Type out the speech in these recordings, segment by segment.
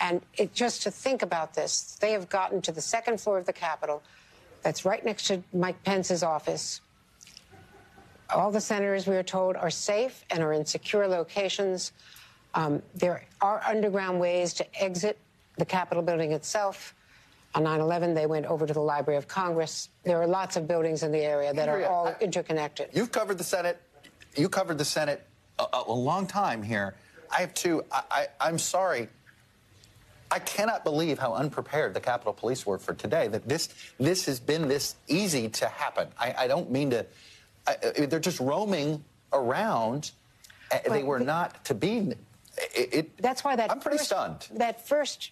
And it, just to think about this, they have gotten to the second floor of the Capitol. That's right next to Mike Pence's office. All the senators, we are told, are safe and are in secure locations. Um, there are underground ways to exit the Capitol building itself. On 9 11, they went over to the Library of Congress. There are lots of buildings in the area that Andrea, are all interconnected. You've covered the Senate. You covered the Senate a- a long time here. I have two. I, I, I'm sorry. I cannot believe how unprepared the Capitol Police were for today. That this this has been this easy to happen. I, I don't mean to. I, I- they're just roaming around. Uh, They were the- not to be. It, it- That's why that I'm pretty first, stunned. That first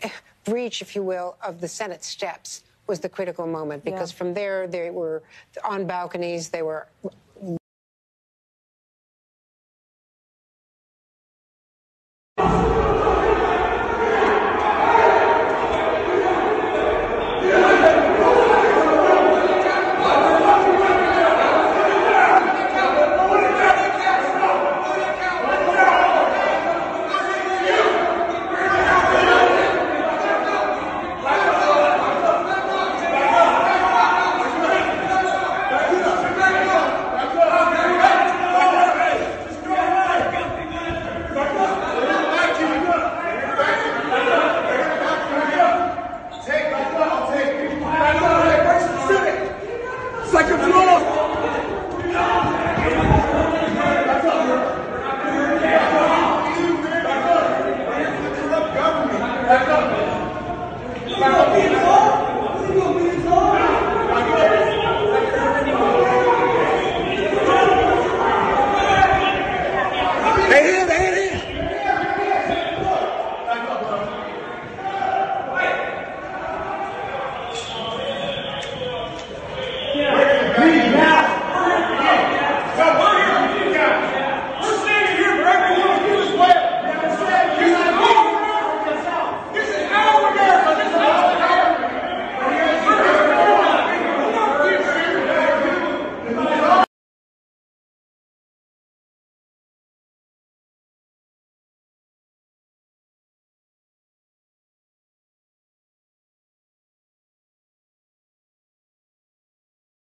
eh, breach, if you will, of the Senate steps was the critical moment because Yeah. from there they were on balconies, they were Let's go.